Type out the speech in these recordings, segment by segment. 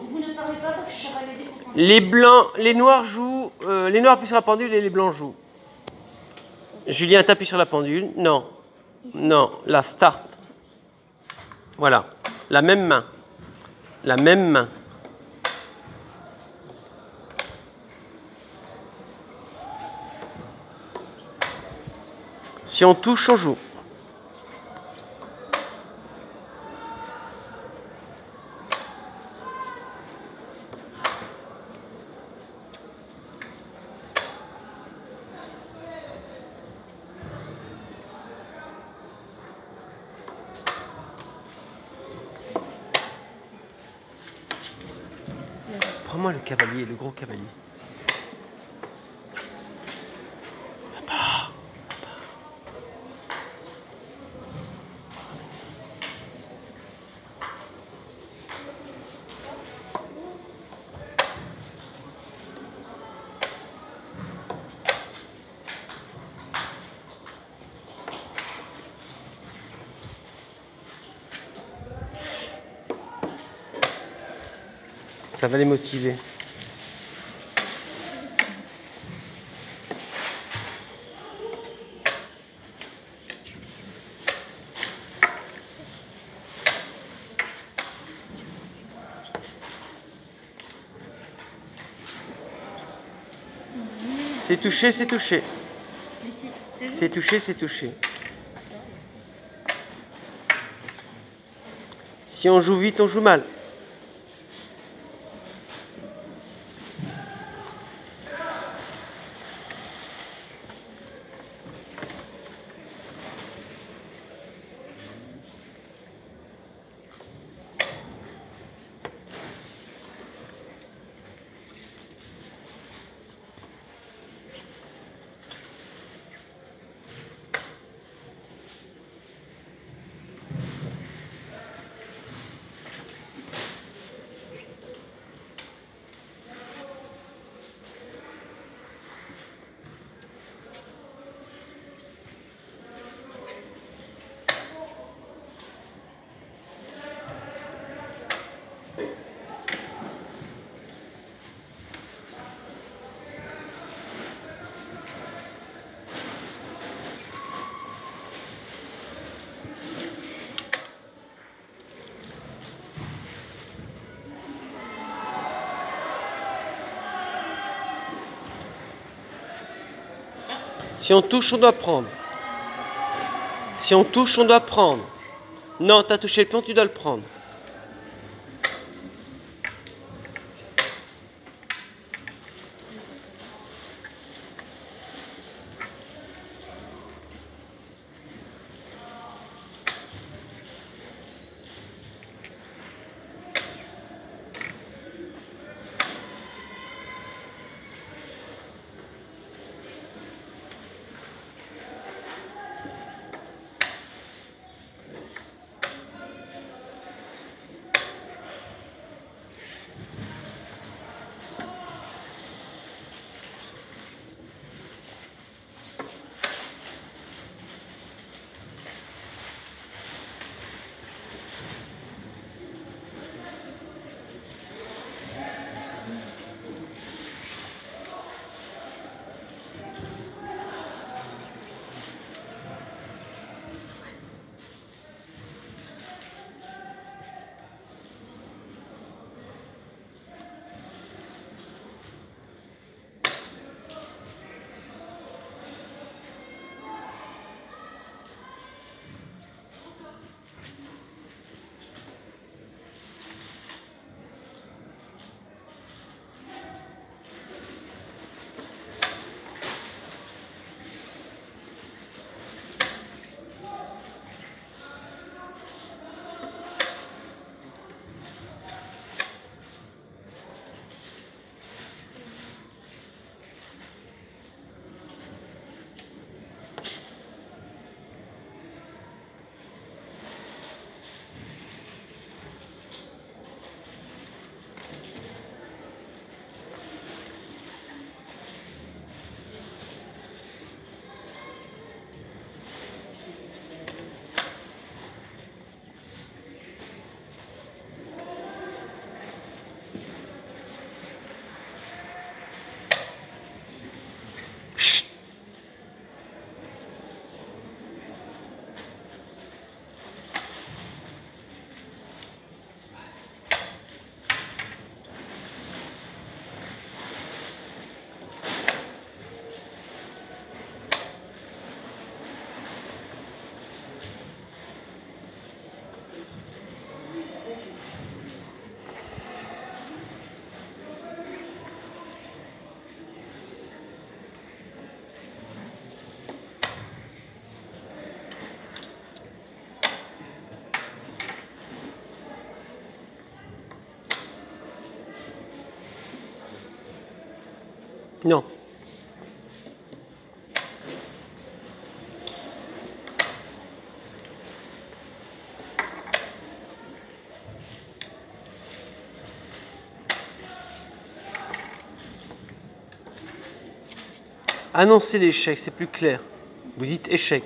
Vous ne parlez pas parce que ça va l'aider pour son- Les blancs, les noirs jouent, euh, les noirs appuient sur la pendule et les blancs jouent. Julien, t'appuies sur la pendule. Non. Non, la start. Voilà. La même main. La même main. Si on touche, on joue. Prends-moi le cavalier, le gros cavalier. Ça va les motiver. C'est touché, c'est touché. C'est touché, c'est touché. Si on joue vite, on joue mal. Si on touche, on doit prendre. Si on touche, on doit prendre. Non, t'as touché le pion, tu dois le prendre. Non. Annoncez l'échec, c'est plus clair. Vous dites. Échec.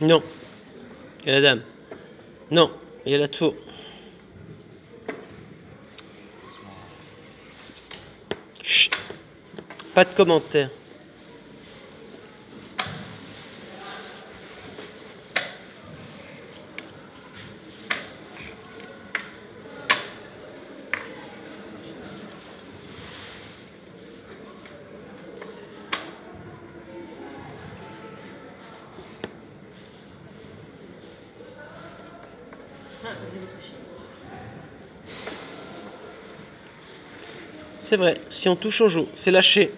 Non. Il y a la dame. Non. Il y a la tour. Chut. Pas de commentaires. C'est vrai. Si on touche, on joue. C'est lâché.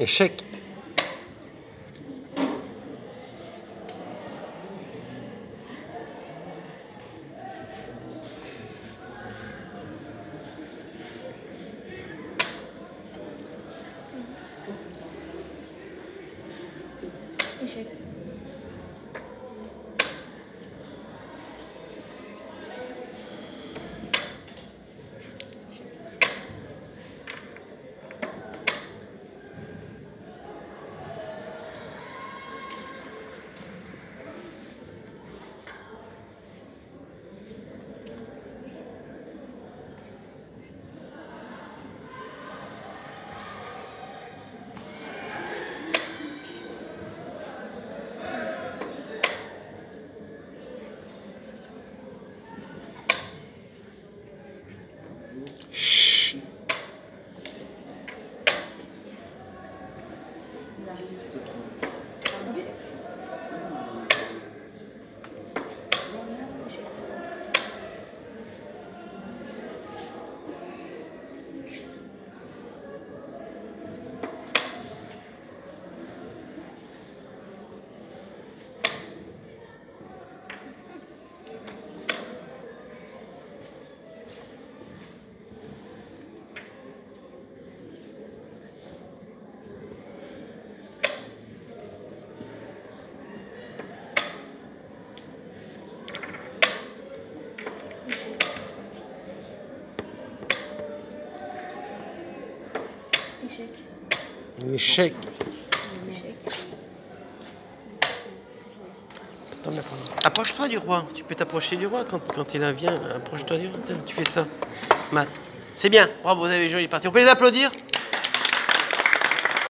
Échec. Échec. Échec. Approche-toi du roi. Tu peux t'approcher du roi quand, quand il vient. Approche-toi du roi. Tu fais ça. Matt. C'est bien. Bravo, vous avez joué, il est parti. On peut les applaudir?